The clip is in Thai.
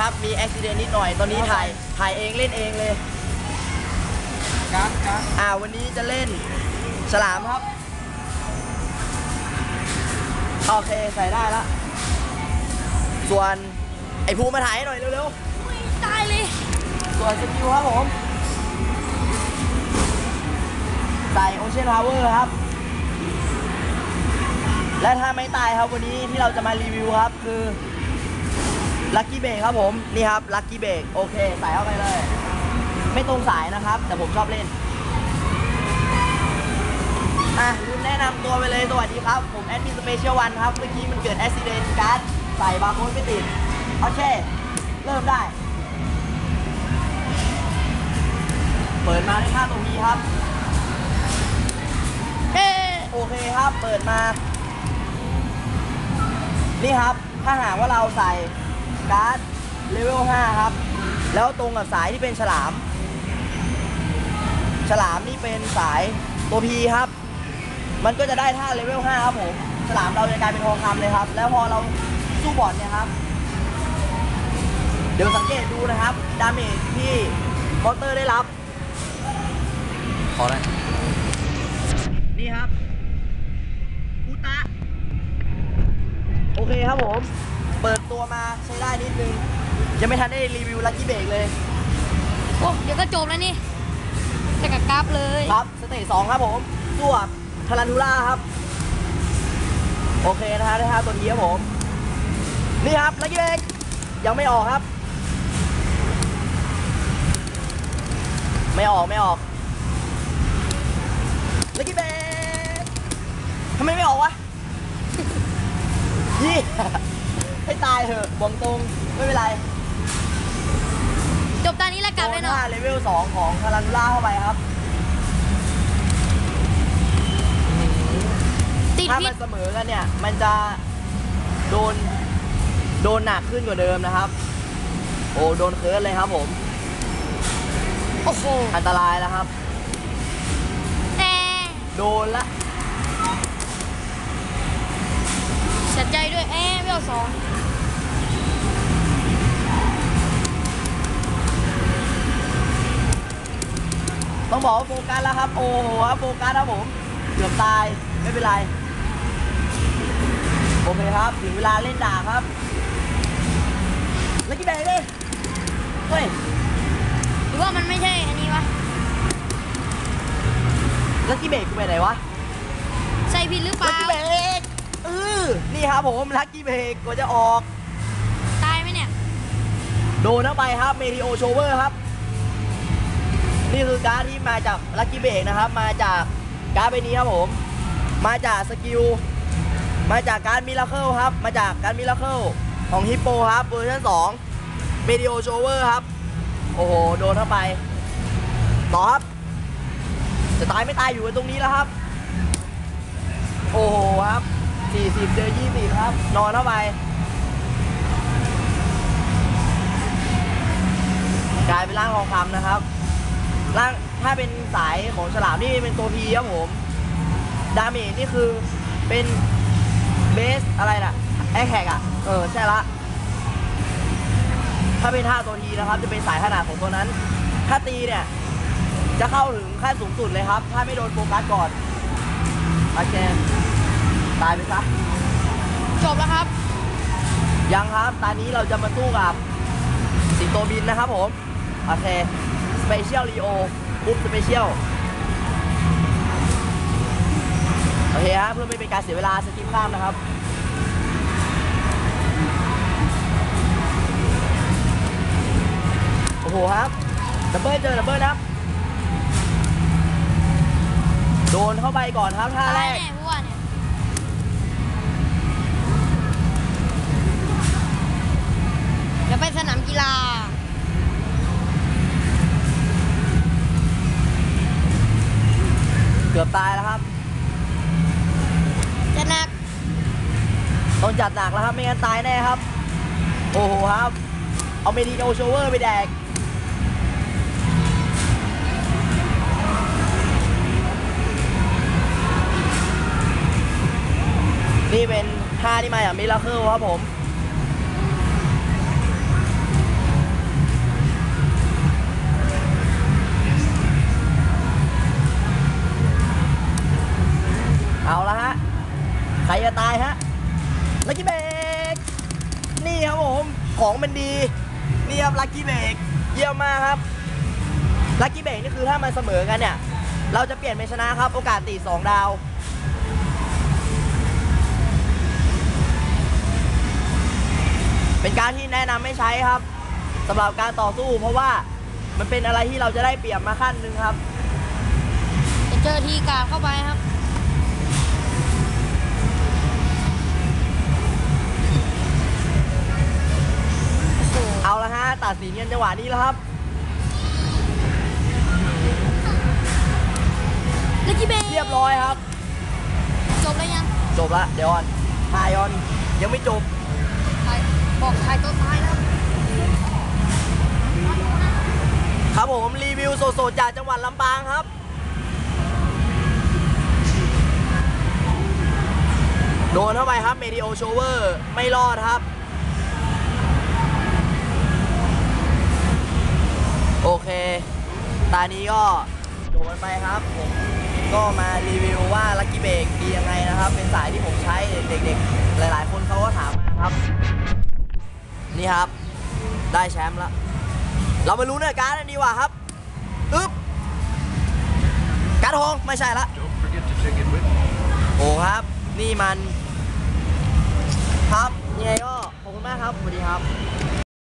ครับ มีอุบัติเหตุนิดหน่อย ตอนนี้ถ่าย ถ่ายเองเล่นเองเลยการการอ่า วันนี้จะเล่นฉลามครับ โอเค ใส่ได้ละส่วนไอ้ภูมาถ่ายให้หน่อยเร็วตายเลยๆ ส่วน skill ครับผม ใส่ Ocean Power ครับ และถ้าไม่ตายครับวันนี้ที่เราจะมารีวิวครับคือ Lucky Break ครับผม นี่ครับ Lucky Break โอเค ใส่เข้าไปเลย ไม่ตรงสายนะครับ แต่ผมชอบเล่น อะคุณแนะนำตัวไปเลย สวัสดีครับ ผมแอดมิน Special One ครับ เมื่อกี้มันเกิดอุบิเหตุการ์ดใส่บาร์โค้ดไม่ติดโอเค เริ่มได้ เปิดมาได้ค่าตรงนี้ครับเอ๊ะโอเคครับ เปิดมา นี่ครับ ถ้าหากว่าเราใส่ การ์ดเลเวล5ครับ แล้วตรงกับสายที่เป็นฉลาม ฉลามนี่เป็นสายตัว P ครับ มันก็จะได้ท่าเลเวล5ครับผม ฉลามเราจะกลายเป็นทองคำเลยครับ แล้วพอเราสู้บอลเนี่ยครับ เดี๋ยวสังเกตดูนะครับ damage ที่มอเตอร์ได้รับขอได้นี่ครับพุตะ โอเคครับผม เปิดตัวมาใช้ได้นิดนึง ยังไม่ทันได้รีวิวลักกี้เบรกเลย โอ้เดี๋ยวก็จบแล้วนี่จะกับกราฟเลยครับ สเตจสองครับผมตัวทารันทูล่าครับ โอเคนะฮะได้ฮะตัวนี้ครับผม นี่ครับลักกี้เบรกยังไม่ออกครับ ไม่ออกไม่ออกลักกี้เบรกทำไมไม่ออกวะยี่ ให้ตายเถอะบวงตรงไม่เป็นไรจบตอนนี้แล้วกลับเลยโดเนาะนเลเวลสองของทารันทูล่าเข้าไปครับ ติดถ้าพิมัษนเสมอกันเนี่ย มันจะโดนโดนหนักขึ้นกว่าเดิมนะครับ โอ้โดนเคิร์สเลยครับผม โอ้โหอันตรายแล้วครับ แต่โดนละ เสียใจด้วยเอ๊ะไม่เอาสองต้องบอกว่าโฟกัสแล้วครับ โอ้โหครับโฟกัสครับผมเกือบตายไม่เป็นไร โอเคครับถึงเวลาเล่นดาบครับแล้วกี่แบกดิเฮ้ยหรือว่ามันไม่ใช่อันนี้วะแล้วกี่เบรกกูไปไหนวะใส่ผิดหรือเปลัล่ากกี้เบรกเออ นี่ครับผมลักกี้เบรกกว่าจะออก ตายไหมเนี่ย โดนเข้าไปครับเมทิโอโชเวอร์ครับ นี่คือการ์ดที่มาจาก Lucky Break นะครับ มาจากการ์ดใบนี้ครับผม มาจาก skill มาจากการ์ด Miracle ครับ มาจากการ์ด Miracle ของฮิปโปครับเวอร์ชัน2 Meteor Shower ครับ โอ้โห โดนเข้าไป ต่อครับ จะตายไม่ตายอยู่กันตรงนี้แล้วครับ โอ้โหครับ 40เจอ20ครับ นอนเข้าไป กลายเป็นร่างทองคำนะครับ ร่างถ้าเป็นสายของฉลามนี่เป็นตัว P ครับผม damage นี่คือเป็น base อะไรนะ attack อะ เออ ใช่ละ ถ้าเป็นท่าตัว T นะครับ จะเป็นสายขนาดของตัวนั้น ถ้าตีเนี่ย จะเข้าถึงขั้นสูงสุดเลยครับ ถ้าไม่โดนโฟกัสก่อนโอเค ตายไปซะจบแล้วครับ ยังครับ ตอนนี้เราจะมาสู้กับสิงโตบินนะครับผม โอเค สเปเชียลรีโอปุ๊บสเปเชียล โอเคครับเพื่อไม่เป็นการเสียเวลาสกิปข้ามนะครับโอ้โหครับดับเบิลเจอดับเบิลนะครับ โดนเข้าไปก่อนครับท่าตาแรยกแน่พว่าเนี่ยเดี๋ยวไปสนาม กีฬา เกือบตายแล้วครับ จะหนักต้องจัดหนักแล้วครับ ไม่งั้นตายแน่ครับ โอ้โหครับ เอา Meteor Shower ไปแดกนี่เป็นท่าที่มาจากมิราเคิลครับผม ของมันดีนี่ครับลักกี้เบรกเยี่ยมมากครับลักกี้เบรกนี่คือถ้ามันเสมอกันเนี่ย เราจะเปลี่ยนเป็นชนะครับ โอกาสตีสองดาวเป็นการที่แนะนำไม่ใช้ครับสำหรับการต่อสู้เพราะว่ามันเป็นอะไรที่เราจะได้เปรียบมาขั้นหนึ่งครับจะเจอทีการเข้าไปครับ ละฮะตัดสินกันจังหวะนี้แล้วครับลักกี้เบย์เรียบร้อยครับ จบแล้วยัง จบละเดี๋ยวก่อนทายอนยังไม่จบใครบอกใครตัวตายแล้ว ครับผมรีวิวสดๆจากจังหวัดลำปางครับโดนเข้าไปครับเมดิโอโชเวอร์ไม่รอดครับ อเค ตานี้ก็โดนไปครับผมก็มารีวิวว่าลั c กี้เบรกดียังไงนะครับ เป็นสายที่ผมใช้เด็กๆ หลายๆ คนเขาก็ถามมาครับ นี่ครับ ได้แชมป์แล้วเรามารู้เนื้อการ์ดกันดีกว่าครับอึ๊บการ์ดทองไม่ใช่ละโอ้ครับ นี่มัน ครับยังไงก็ขอบคุณมากครับสวัสดีครับ